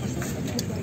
Спасибо.